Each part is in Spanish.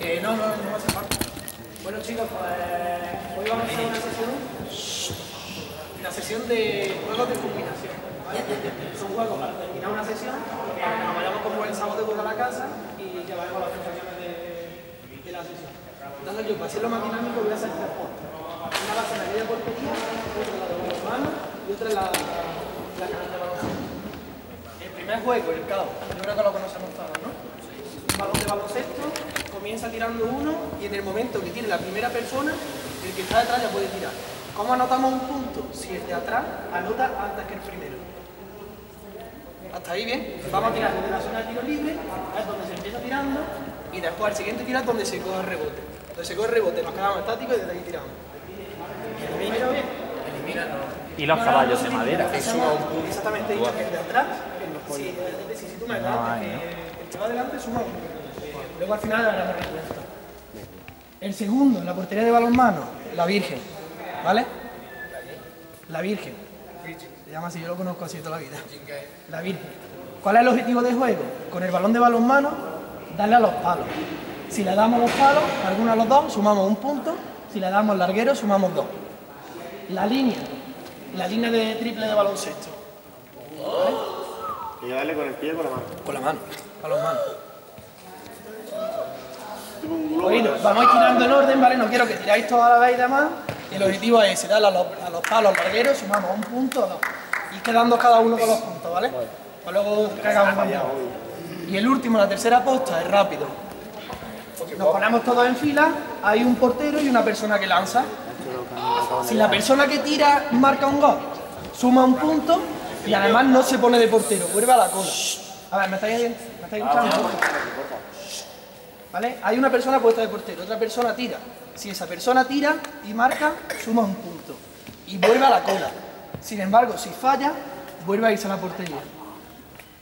Eh, no, no, no hace falta. Bueno chicos, pues hoy vamos a hacer una sesión, la sesión de juegos de combinación. Son juegos para terminar una sesión, que nos vayamos con buen sabor de a la casa y llevaremos las sensaciones de, de la sesión. Entonces yo, para hacerlo más dinámico, voy a hacer tres postes. Una va a ser la media portería, otra la de los manos y otra la, la canasta de baloncesto. El primer juego, el caos, yo creo que lo conocemos todos, balón de baloncesto, comienza tirando uno y en el momento que tiene la primera persona, el que está detrás ya puede tirar. ¿Cómo anotamos un punto? Si el de atrás anota antes que el primero. ¿Hasta ahí bien? Vamos a tirar desde la zona de tiro libre, es donde se empieza tirando, y después el siguiente tiro es donde se coge el rebote. Donde se coge el rebote nos quedamos estáticos y desde aquí tiramos. ¿El primero bien? Y los caballos de madera. Exactamente, dicho que el de atrás, si, tú me das Que va adelante suma. Luego al final el segundo, en la portería de balonmano, la Virgen, ¿vale? La Virgen. Se llama así, yo lo conozco así toda la vida. La Virgen. ¿Cuál es el objetivo del juego? Con el balón de balonmano, darle a los palos. Si le damos los palos, alguno de los dos, sumamos un punto. Si le damos larguero, sumamos dos. La línea, la línea de triple de baloncesto. Y darle con el pie con la mano. Con la mano, con las manos. Oído, vamos a ir tirando en orden, ¿vale? No quiero que tiráis toda la vez y demás. El objetivo es darle a los, a los palos largueros, sumamos un punto o dos. Y quedando cada uno con los puntos, ¿vale? Pues luego cagamos. Y el último, la tercera posta, es rápido. Nos ponemos todos en fila, hay un portero y una persona que lanza. Si la persona que tira marca un gol, suma un punto y además no se pone de portero, vuelve a la cola. A ver, ¿me estáis, me estáis escuchando? ¿Vale? Hay una persona puesta de portero, otra persona tira. Si esa persona tira y marca, suma un punto. Y vuelve a la cola. Sin embargo, si falla, vuelve a irse a la portería.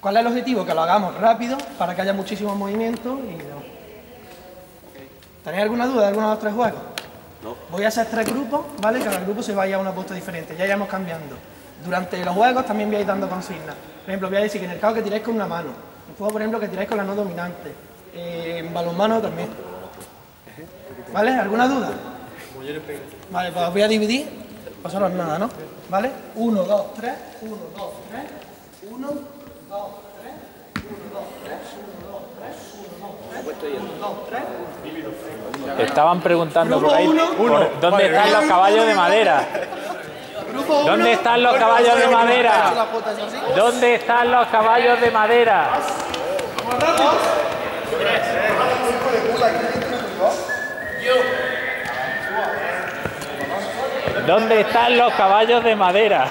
¿Cuál es el objetivo? Que lo hagamos rápido para que haya muchísimos movimientos y no. ¿Tenéis alguna duda de alguno de los tres juegos? No. Voy a hacer tres grupos, ¿vale? Cada grupo se vaya a una puesta diferente, ya iremos cambiando. Durante los juegos también voy a ir dando consignas. Por ejemplo, voy a decir que en el caso que tiráis con una mano. En juego, por ejemplo, que tiráis con la no dominante. Eh, en balonmano también. ¿Vale? ¿Alguna duda? Vale, pues os voy a dividir. Pasaros nada, ¿no? ¿Vale? 1, 2, 3, 1, 2, 3, 1, 2, 3, 1, 2, 3, 1, 2, 3, 1, 2, 3, 1, 2, 3. Estaban preguntando por ahí dónde están los caballos de madera. ¿Dónde están los caballos de madera? ¿Dónde están los caballos de madera? ¿Dónde están los caballos de madera?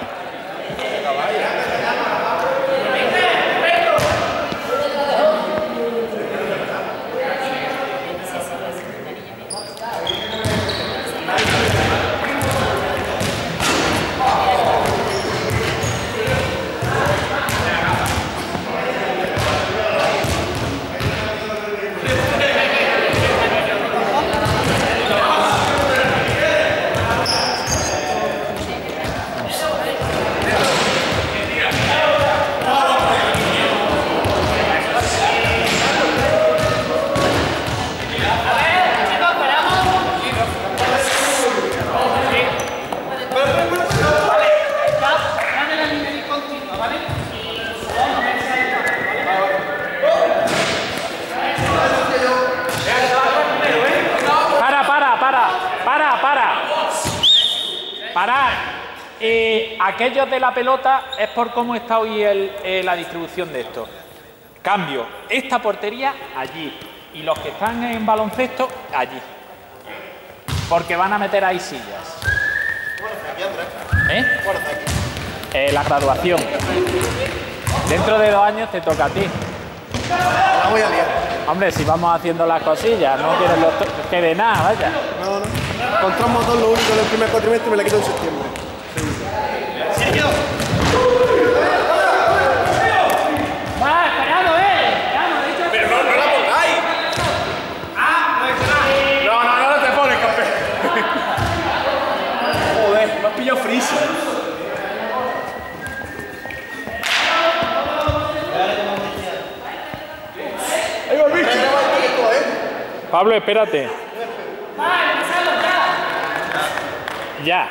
Dame la línea discontinua, ¿vale? Para, para, para, para, para. Para. Eh, aquellos de la pelota es por cómo está hoy el- eh, la distribución de esto. Cambio esta portería allí y los que están en baloncesto allí. Porque van a meter ahí sillas. ¿Eh? Eh, la graduación. Dentro de dos años te toca a ti. La voy a liar. Hombre, si vamos haciendo las cosillas, no quiero que de nada, vaya. No, no. Contra un motor, lo único del primer cuatrimestre me la quito en septiembre. Has pillado. Ahí va el bicho. Pablo, espérate. Ya.